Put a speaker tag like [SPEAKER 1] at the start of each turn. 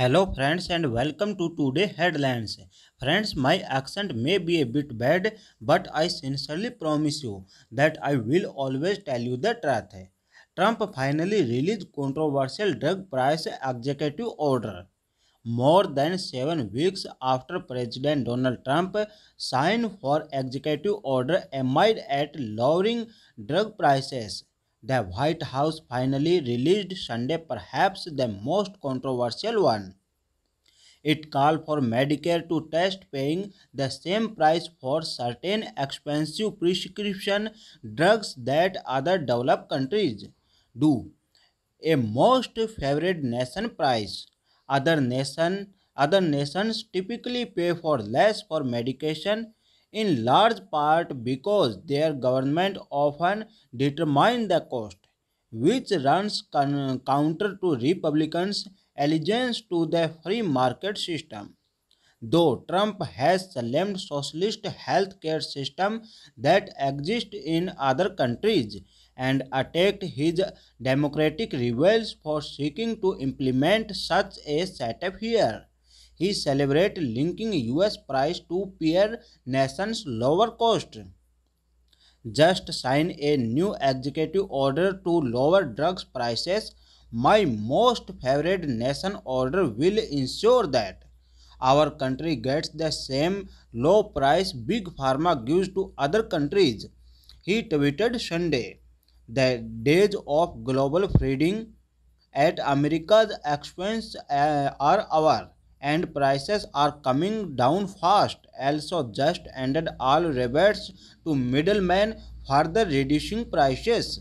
[SPEAKER 1] Hello friends and welcome to today headlines friends my accent may be a bit bad but I sincerely promise you that I will always tell you the truth Trump finally release controversial drug price executive order more than seven weeks after president Donald Trump sign for executive order aim at lowering drug prices the White House finally released Sunday perhaps the most controversial one. It called for Medicare to test paying the same price for certain expensive prescription drugs that other developed countries do a most favored nation price. Other nation other nations typically pay for less for medication in large part because their government often determine the cost, which runs counter to Republicans' allegiance to the free market system. Though Trump has slammed socialist healthcare system that exist in other countries and attacked his democratic rivals for seeking to implement such a setup here. He celebrated linking US price to peer nations' lower cost just sign a new executive order to lower drugs prices. My most favorite nation order will ensure that our country gets the same low price big pharma gives to other countries. He tweeted Sunday. The days of global feeding at America's expense uh, are over, and prices are coming down fast. Also, just ended all rebates to middlemen, further reducing prices.